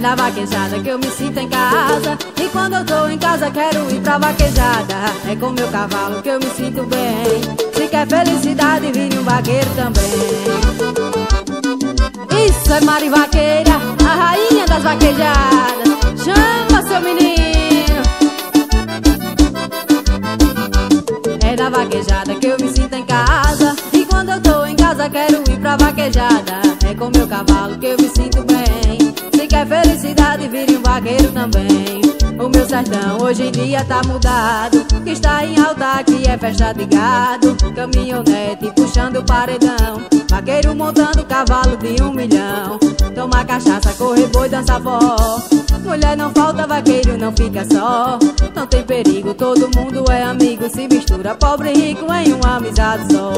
É na vaquejada que eu me sinto em casa. E quando eu tô em casa quero ir pra vaquejada. É com meu cavalo que eu me sinto bem. Se quer felicidade, vire um vaqueiro também. Isso é Mari Vaqueira, a rainha das vaquejadas. Chama seu menino. É na vaquejada que eu me sinto em casa. E quando eu tô em casa quero ir pra vaquejada. É com meu cavalo que eu me sinto felicidade, vire um vaqueiro também. O meu sertão hoje em dia tá mudado. Que está em alta aqui é festa de gado. Caminhonete puxando paredão. Vaqueiro montando cavalo de um milhão. Toma cachaça, corre boi, dança forró. Mulher não falta, vaqueiro não fica só. Não tem perigo, todo mundo é amigo. Se mistura pobre e rico em uma amizade só.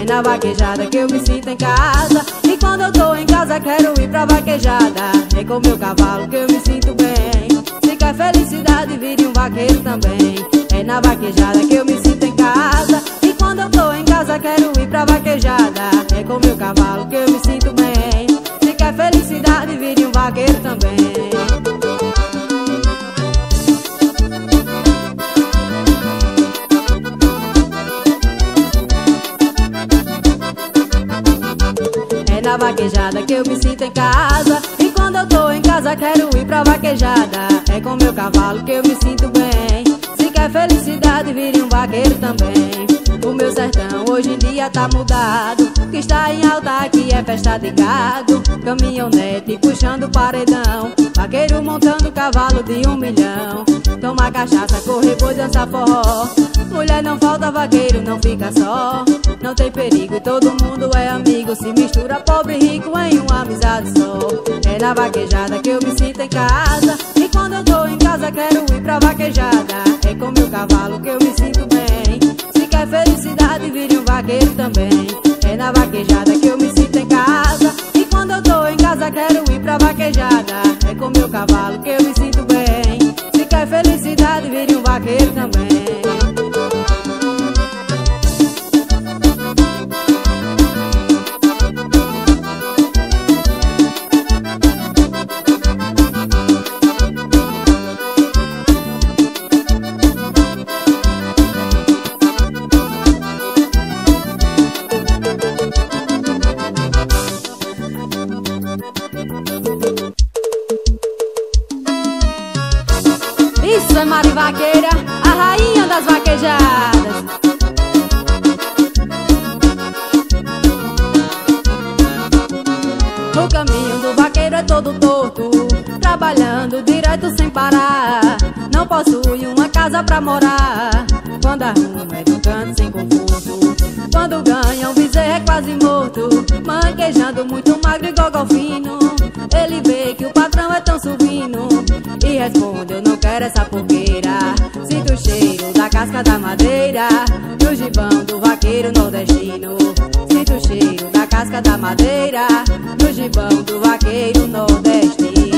É na vaquejada que eu me sinto em casa. E quando eu tô em casa, quero ir pra vaquejada. É com meu cavalo que eu me sinto bem. Se quer felicidade, vire um vaqueiro também. É na vaquejada que eu me sinto em casa. Quando eu tô em casa, quero ir pra vaquejada. É com meu cavalo que eu me sinto bem. Se quer felicidade, vire um vaqueiro também. na vaquejada que eu me sinto em casa E quando eu tô em casa quero ir pra vaquejada É com meu cavalo que eu me sinto bem Se quer felicidade vire um vaqueiro também meu sertão. Hoje em dia tá mudado. Que está em alta aqui é festa de gado. Caminhonete puxando paredão. Vaqueiro montando cavalo de um milhão. Toma cachaça, corre boi, dança forró. Mulher não falta, vaqueiro não fica só. Não tem perigo, todo mundo é amigo. Se mistura pobre e rico em uma amizade só. É na vaquejada que eu me sinto em casa. E quando eu tô em casa quero ir pra vaquejada. É com meu cavalo que eu me sinto bem quer felicidade, vire um vaqueiro também. É na vaquejada que eu me sinto em casa. E quando eu tô em casa quero ir pra vaquejada. É com meu cavalo que eu me sinto bem. Se quer felicidade, vire um vaqueiro também pra morar. Quando arruma é do canto sem conforto Quando ganha um bezerro é quase morto. Manquejando muito magro e gogolfino Ele vê que o patrão é tão subindo E responde eu não quero essa porqueira Sinto o cheiro da casca da madeira Do gibão do vaqueiro nordestino. Sinto o cheiro da casca da madeira Do gibão do vaqueiro nordestino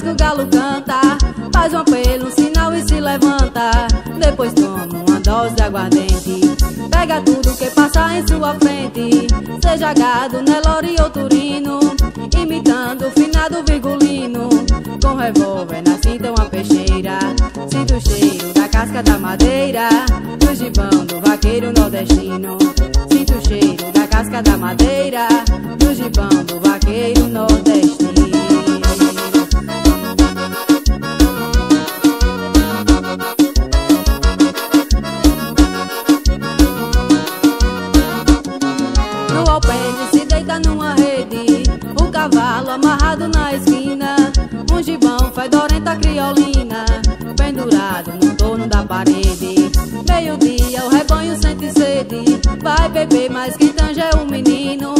vez que o galo canta. Faz um apelo, um sinal e se levanta. Depois toma uma dose de aguardente Pega tudo que passa em sua frente. Seja gado, Nelore ou Turino Imitando o finado virgulino. Com revólver na cinta uma peixeira. Sinto o cheiro da casca da madeira. Do gibão do vaqueiro nordestino. Sinto o cheiro da casca da madeira. Do gibão do vaqueiro nordestino numa rede. O cavalo amarrado na esquina. Um gibão fedorenta criolina. Pendurado no torno da parede. Meio-dia o rebanho sente sede. Vai beber, mas quem tange é um menino.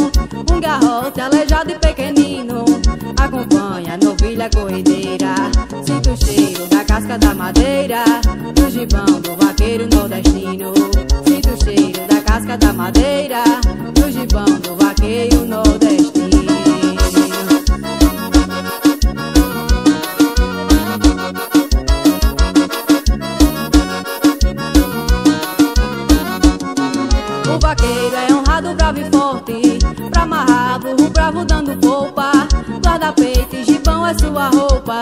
Um garrote aleijado e pequenino. Acompanha a novilha corrideira. Sinto o cheiro da casca da madeira. Do gibão do vaqueiro nordestino. Sinto o cheiro da casca da madeira Gibão do vaqueiro nordestino. O vaqueiro é honrado, bravo e forte. Pra amarrar burro bravo dando polpa. Guarda-peito e gibão é sua roupa.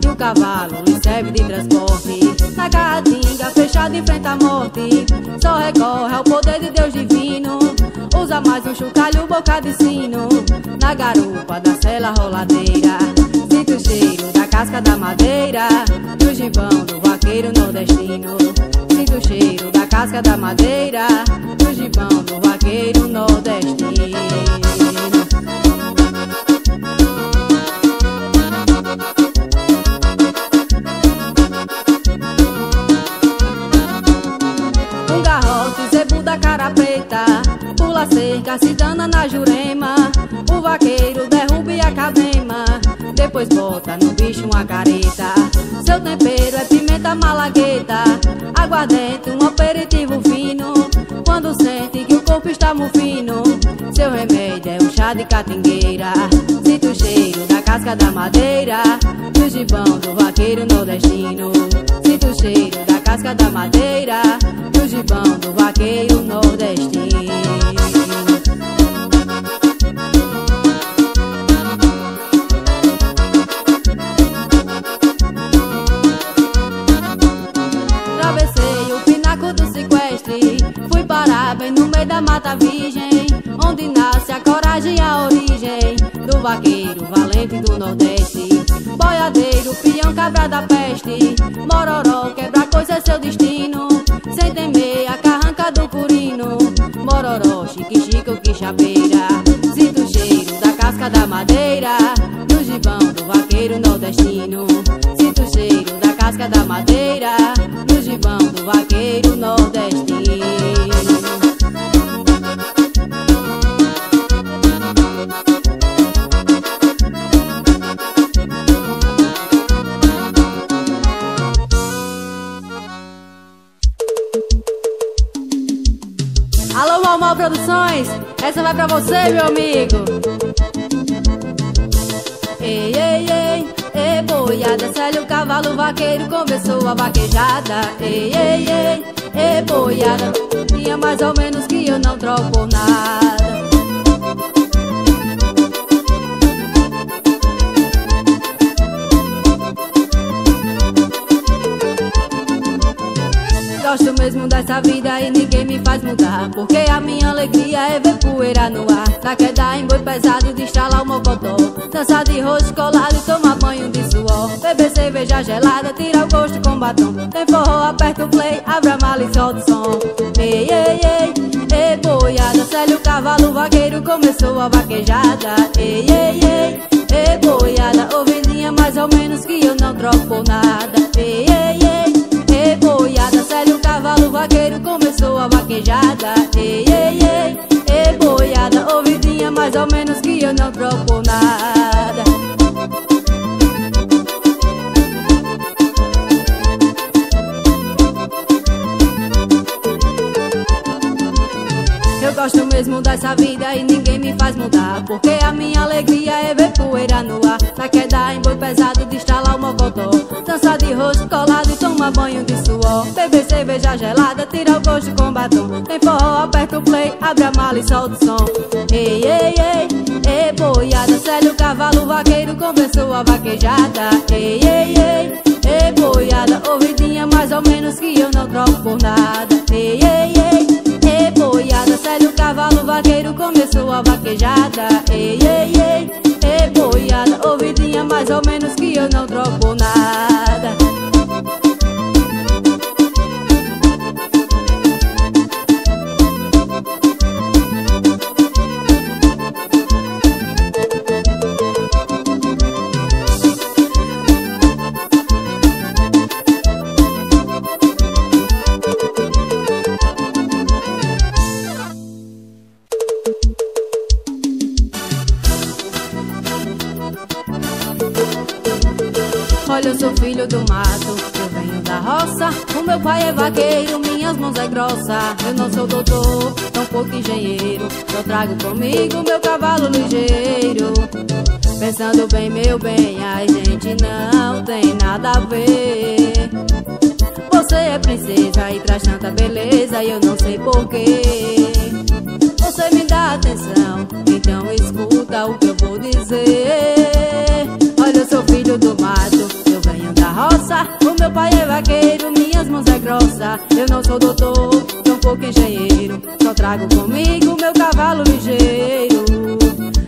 E o cavalo lhe serve de transporte. Na caatinga fechada enfrenta a morte. Só recorre ao poder de Deus divino. Usa mais um chocalho, boca de sino. Na garupa da cela roladeira Sinto o cheiro da casca da madeira Do gibão do vaqueiro nordestino. Sinto o cheiro da casca da madeira Do gibão do vaqueiro nordestino Pula cerca, se dana na jurema O vaqueiro derruba a cabema Depois bota no bicho uma careta. Seu tempero é pimenta malagueta. Aguardente, um aperitivo fino. Quando sente que o corpo está mufino Seu remédio é um chá de catingueira casca da madeira Do gibão do vaqueiro nordestino. Sinto o cheiro da casca da madeira Do gibão do vaqueiro nordestino. Fui parar bem no meio da mata virgem Onde nasce a a origem Do vaqueiro valente do nordeste. Boiadeiro, peão, cabra da peste Mororó, quebra coisa é seu destino. Sem temer a carranca do curino Mororó, chique chique o quixabeira Sinto o cheiro da casca da madeira Do gibão do vaqueiro nordestino. Sinto o cheiro da casca da madeira Do gibão do vaqueiro nordestino vaqueiro começou a vaquejada. Ei, ei, ei, ei, boiada, tinha mais ou menos que eu não troco nada. Gosto mesmo dessa vida e ninguém me faz mudar Porque a minha alegria é ver poeira no ar Da queda em boi pesado de estralar o mocotó Dançar de rosto colado e tomar banho de suor Beber cerveja gelada, tirar o gosto com batom. Tem forró, aperta o play, abre a mala e solta o som. Ei, ei, ei, ei, boiada Célio, cavalo, vaqueiro começou a vaquejada. Ei, ei, ei, ei, boiada Ovelhinha mais ou menos que eu não troco nada. Ei, ei, ei Ei, boiada, Célio, cavalo vaqueiro começou a vaquejada. Ei, ei, ei, ei, boiada, ouvidinha mais ou menos que eu não troco nada Mesmo dessa vida e ninguém me faz mudar. Porque a minha alegria é ver poeira no ar. Na queda em boi pesado de estralar o mocotó Dançar de rosto colado e tomar banho de suor. Beber cerveja gelada, tirar o gosto com batom. Tem forró, aperta o play, abre a mala e solta o som. Ei, ei, ei, ei, boiada Célio, cavalo, vaqueiro, começou a vaquejada. Ei, ei, ei, ei, boiada Ouvidinha mais ou menos que eu não troco por nada. Ei, ei, ei Ei, boiada, Célio, cavalo, vaqueiro começou a vaquejada. Ei, ei, ei, ei, boiada, ouvidinha mais ou menos que eu não troco nada roça. O meu pai é vaqueiro, minhas mãos é grossa. Eu não sou doutor, tão pouco engenheiro. Só trago comigo meu cavalo ligeiro. Pensando bem, meu bem, a gente não tem nada a ver. Você é princesa e traz tanta beleza e eu não sei porquê Você me dá atenção, então escuta o que eu vou dizer Olha, eu sou filho do mato, venho da roça. O meu pai é vaqueiro, minhas mãos é grossa. Eu não sou doutor, sou pouco engenheiro. Só trago comigo meu cavalo ligeiro.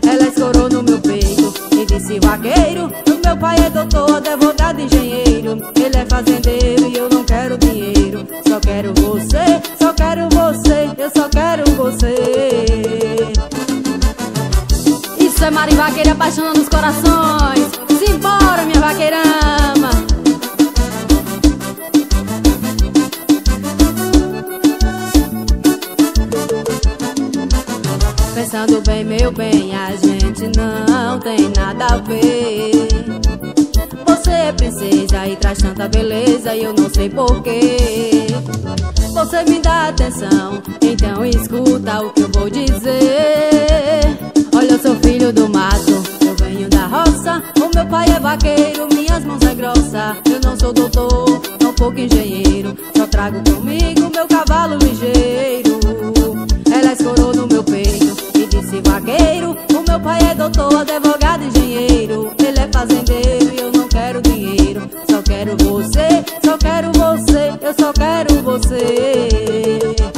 Ela escorou no meu peito e disse vaqueiro O meu pai é doutor, advogado, engenheiro. Ele é fazendeiro e eu não quero dinheiro. Só quero você, só quero você, eu só quero você. Isso é marivaqueira apaixonando os corações Simbora, minha vaqueirama. Pensando bem, meu bem, a gente não tem nada a ver. Você é princesa e traz tanta beleza e eu não sei porquê Você me dá atenção, então escuta o que eu vou dizer. Olha, eu sou filho do mato, da roça. O meu pai é vaqueiro, minhas mãos é grossa. Eu não sou doutor, sou pouco engenheiro. Só trago comigo meu cavalo ligeiro. Ela escorou no meu peito e disse vaqueiro O meu pai é doutor, advogado, engenheiro. Ele é fazendeiro e eu não quero dinheiro. Só quero você, só quero você, eu só quero você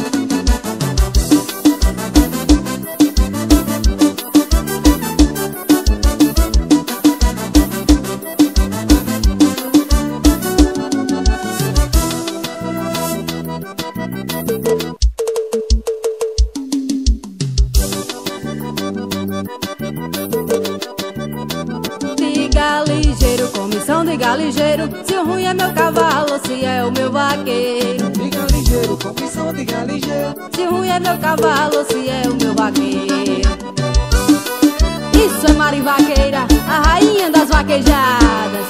vaqueiro Diga ligeiro, comissão, diga ligeiro? Se ruim é meu cavalo, se é o meu vaqueiro. Isso é Mari Vaqueira, a rainha das vaquejadas.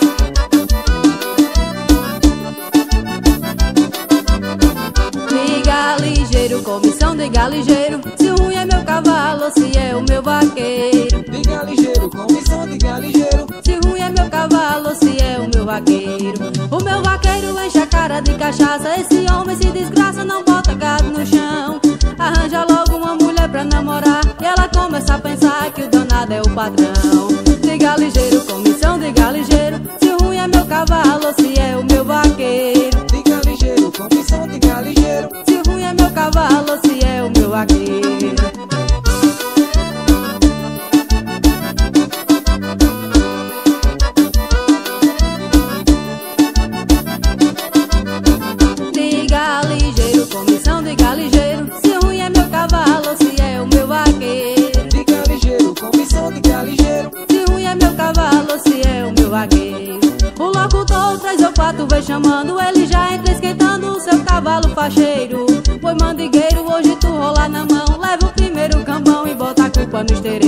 Diga ligeiro, comissão diga ligeiro? Se ruim é meu cavalo, se é o meu vaqueiro. Diga ligeiro, comissão, diga ligeiro? Se ruim é meu cavalo, se cachaça. Esse homem se desgraça, não bota gado no chão. Arranja logo uma mulher pra namorar. E ela começa a pensar que o danado é o patrão. Diga ligeiro, comissão, diga ligeiro. Se ruim é meu cavalo, se é o meu vaqueiro. Diga ligeiro, comissão, diga ligeiro. Se ruim é meu cavalo, se é o meu vaqueiro chamando Ele já entra esquentando o seu cavalo facheiro. Foi mandigueiro, hoje tu rola na mão. Leva o primeiro cambão e bota a culpa no estereiro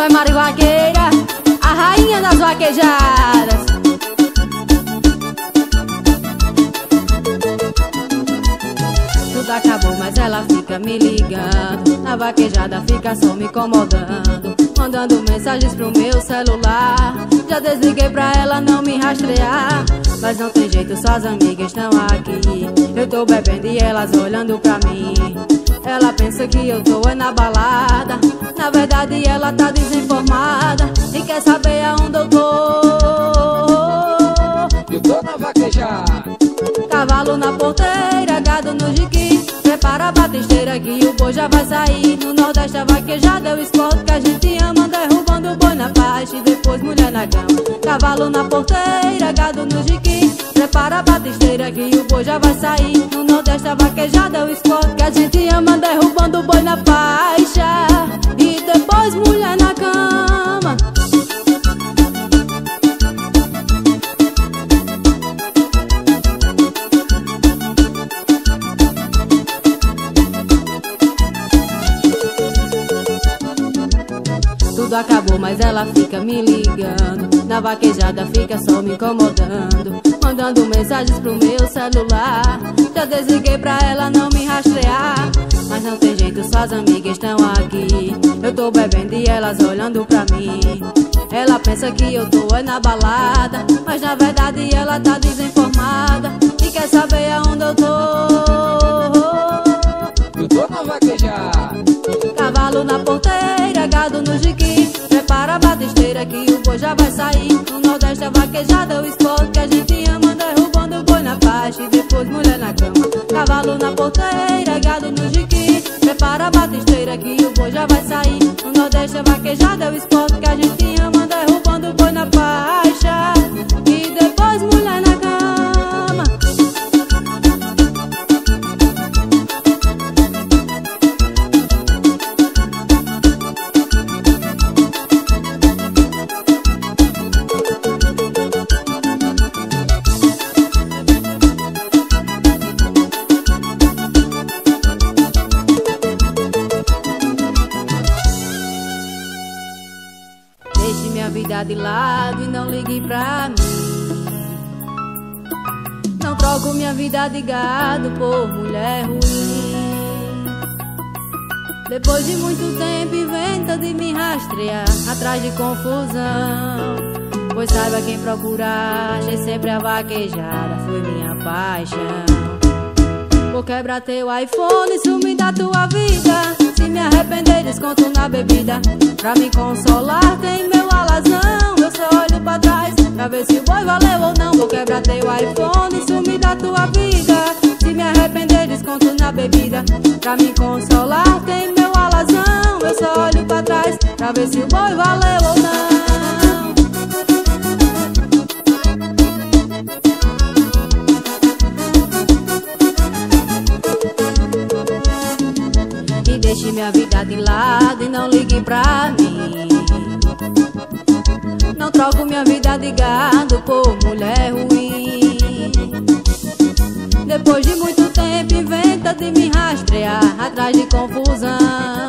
Isso é Mari Vaqueira, a rainha das vaquejadas. Tudo acabou, mas ela fica me ligando. Na vaquejada fica só me incomodando. Mandando mensagens pro meu celular. Já desliguei pra ela não me rastrear. Mas não tem jeito, suas amigas estão aqui. Eu tô bebendo e elas olhando pra mim Ela pensa que eu tô é na balada. Na verdade ela tá desinformada E quer saber aonde eu tô. Eu tô na vaquejada Cavalo na porteira, gado no jiqui. Prepara a batisteira que o boi já vai sair. No Nordeste a vaquejada é o esporte que a gente ama boi na faixa e depois mulher na cama. Cavalo na porteira, gado no jiquim Prepara a batisteira que o boi já vai sair. No Nordeste a vaquejada é o esporte que a gente ama Derrubando o boi na faixa. E depois mulher na cama tudo acabou, mas ela fica me ligando. Na vaquejada fica só me incomodando. Mandando mensagens pro meu celular. Já desliguei pra ela não me rastrear. Mas não tem jeito, suas amigas estão aqui. Eu tô bebendo e elas olhando pra mim. Ela pensa que eu tô é na balada. Mas na verdade ela tá desinformada. E quer saber aonde eu tô. Eu tô na vaquejada. Cavalo na porteira, gado no jiquim. Prepara a batisteira que o boi já vai sair. No Nordeste a vaquejada é o esporte que a gente ama Derrubando o boi na faixa e depois mulher na cama. Cavalo na porteira, gado no jiquim. Prepara a batisteira que o boi já vai sair. No Nordeste a vaquejada é o esporte troco minha vida de gado por mulher ruim. Depois de muito tempo inventa de me rastrear atrás de confusão. Pois saiba quem procurar, achei sempre a vaquejada, foi minha paixão. Vou quebrar teu iPhone, sumir da tua vida. Se me arrepender, desconto na bebida. Pra me consolar, tem meu alazão. Eu só olho pra trás pra ver se o boi valeu ou não. Vou quebrar teu iPhone, sumir da tua vida. Se me arrepender, desconto na bebida. Pra me consolar, tem meu alazão. Eu só olho pra trás pra ver se o boi valeu ou não. Deixe minha vida de lado e não ligue pra mim. Troco minha vida de gado por mulher ruim. Depois de muito tempo inventa de me rastrear atrás de confusão.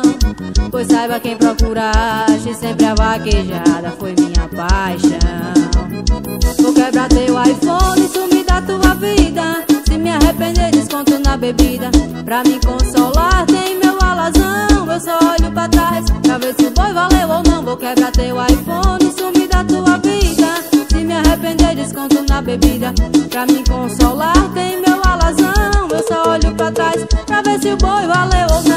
Pois saiba quem procurar, ache sempre a vaquejada foi minha paixão. Vou quebrar teu iPhone, sumir da tua vida. Se me arrepender, desconto na bebida. Pra me consolar, tem meu alazão. Eu só olho pra trás pra ver se o boi valeu ou não. Vou quebrar teu iPhone, sumir da tua vida. Se me arrepender, desconto na bebida. Pra me consolar, tem meu alazão. Eu só olho pra trás pra ver se o boi valeu ou não.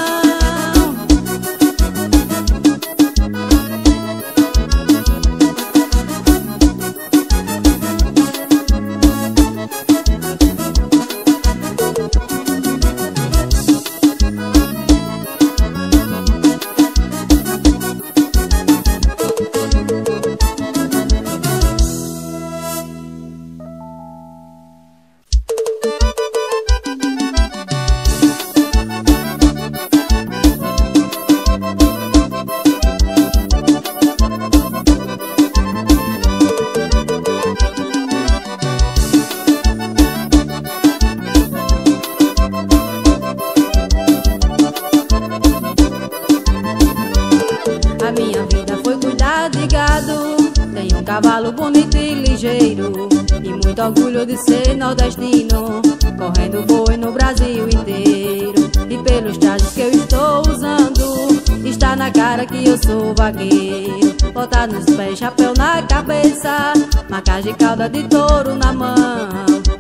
Nos pés, chapéu na cabeça. Marcas de cauda de touro na mão.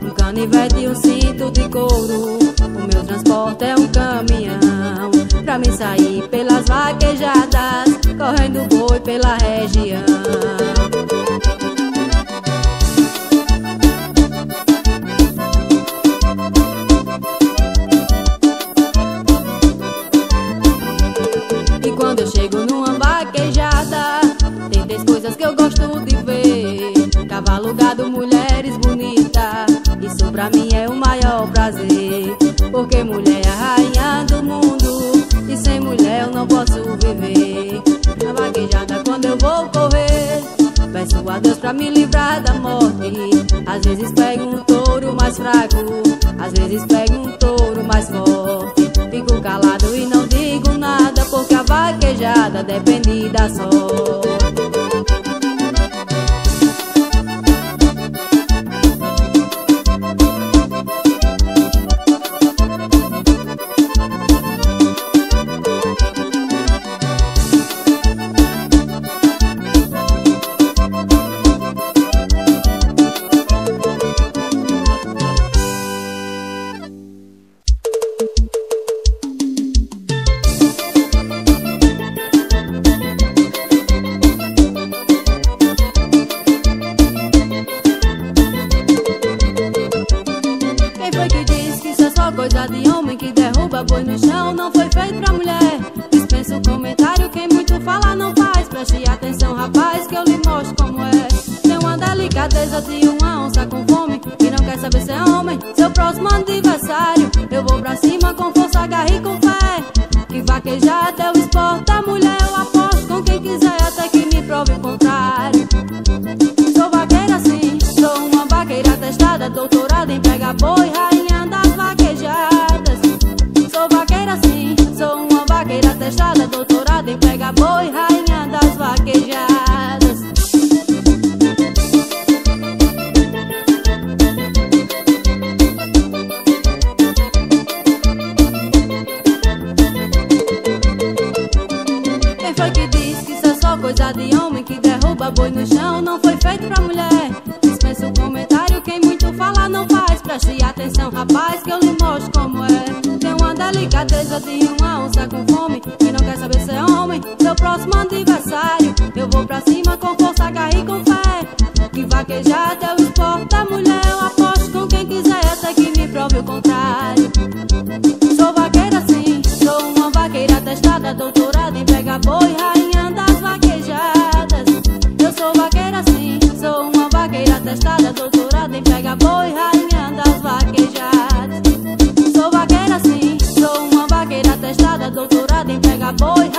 Um canivete e um cinto de couro. O meu transporte é um caminhão. Pra me sair pelas vaquejadas, correndo boi pela região. coisas que eu gosto de ver. Cavalo, gado, mulheres bonitas. Isso pra mim é o maior prazer. Porque mulher é a rainha do mundo. E sem mulher eu não posso viver. A vaguejada quando eu vou correr. Peço a Deus pra me livrar da morte. Às vezes pego um touro mais fraco. Às vezes pego um touro mais forte. Fico calado e não digo nada. Porque a vaquejada depende da sorte. pra cima com força, agarra e com fé. Que vaquejar até o esporte da mulher. Eu aposto com quem quiser até que me prove o contrário. Sou vaqueira sim, sou uma vaqueira testada, doutorada em pega boi, rainha das vaquejadas. Sou vaqueira sim, sou uma vaqueira testada, doutorada em pega boi, rainha homem que não quer saber ser homem. Seu próximo aniversário, eu vou pra cima com força, garra com fé. Que vaquejada o esporte da mulher. Eu aposto com quem quiser até que me prove o contrário. Sou vaqueira sim, sou uma vaqueira testada, doutorada em pega boi, rainha das vaquejadas. Eu sou vaqueira sim, sou uma vaqueira testada, doutorada em pega boi. soy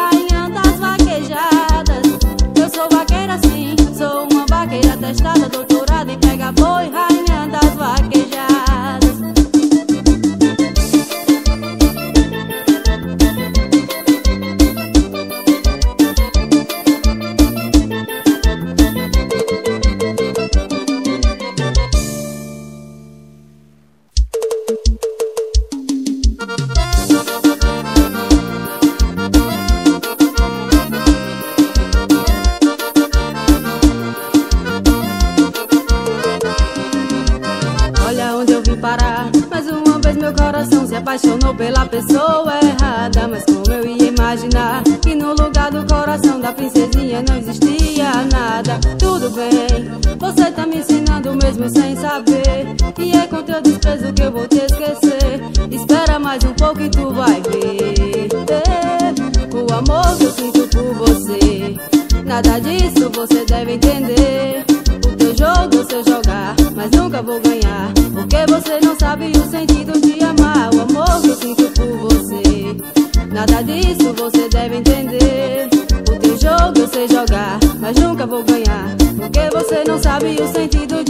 eu vou te esquecer. Espera mais um pouco e tu vai ver. O amor que eu sinto por você. Nada disso você deve entender. O teu jogo eu sei jogar, mas nunca vou ganhar. Porque você não sabe o sentido de amar. O amor que eu sinto por você. Nada disso você deve entender. O teu jogo eu sei jogar, mas nunca vou ganhar. Porque você não sabe o sentido de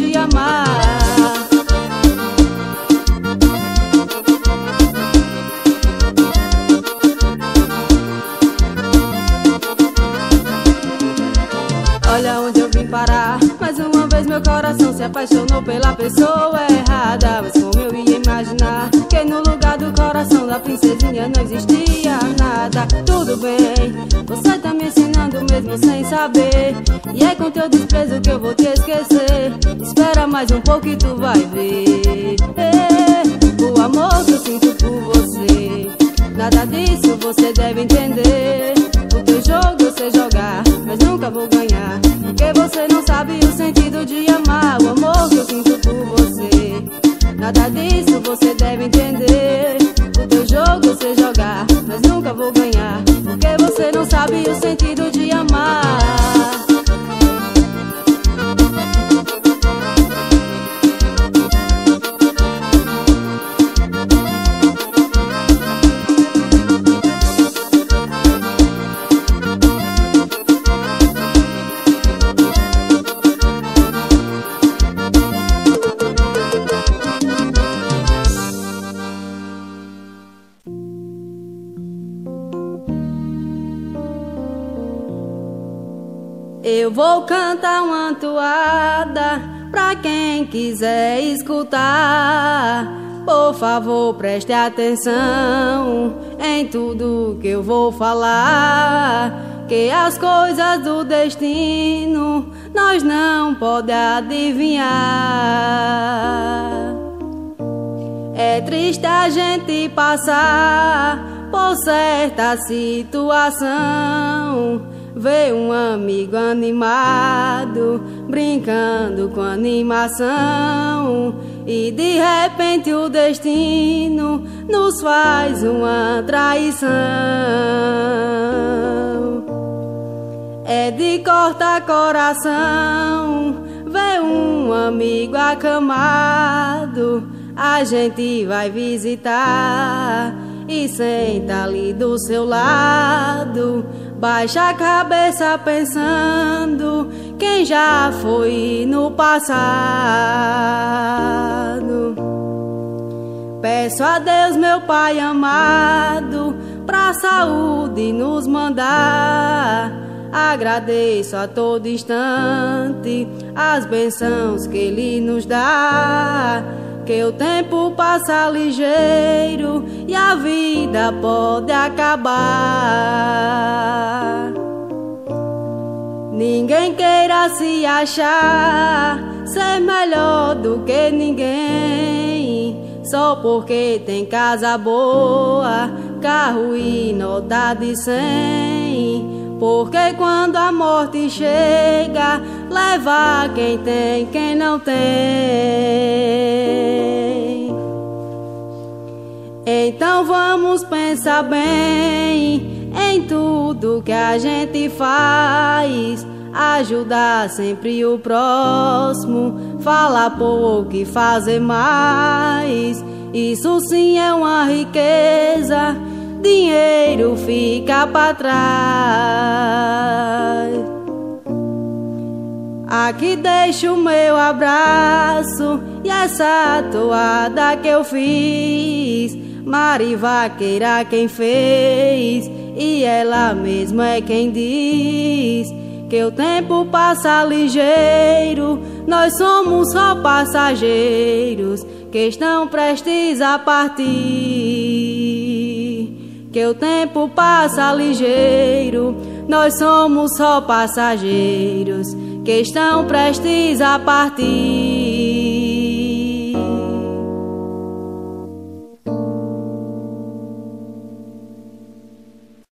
sem saber. E é com teu desprezo que eu vou te esquecer. Espera mais um pouco e tu vai ver. Eh, o amor que eu sinto por você, nada disso você deve entender. Quem quiser escutar. Por favor, preste atenção em tudo que eu vou falar. Que as coisas do destino nós não podemos adivinhar. É triste a gente passar por certa situação Ver um amigo animado, brincando com animação. E de repente o destino nos faz uma traição. É de cortar coração, ver um amigo acamado. A gente vai visitar e senta ali do seu lado Baixa a cabeça pensando quem já foi no passado. Peço a Deus, meu Pai amado, pra saúde nos mandar. Agradeço a todo instante as bênçãos que Ele nos dá. Que o tempo passa ligeiro e a vida pode acabar. Ninguém queira se achar ser melhor do que ninguém. Só porque tem casa boa, carro e nota de cem. Porque quando a morte chega, leva quem tem, quem não tem. Então vamos pensar bem em tudo que a gente faz. Ajudar sempre o próximo, falar pouco e fazer mais. Isso sim é uma riqueza dinheiro fica para trás. Aqui deixo o meu abraço e essa toada que eu fiz. Mari Vaqueira quem fez e ela mesma é quem diz que o tempo passa ligeiro, nós somos só passageiros que estão prestes a partir que o tempo passa ligeiro, nós somos só passageiros que estão prestes a partir.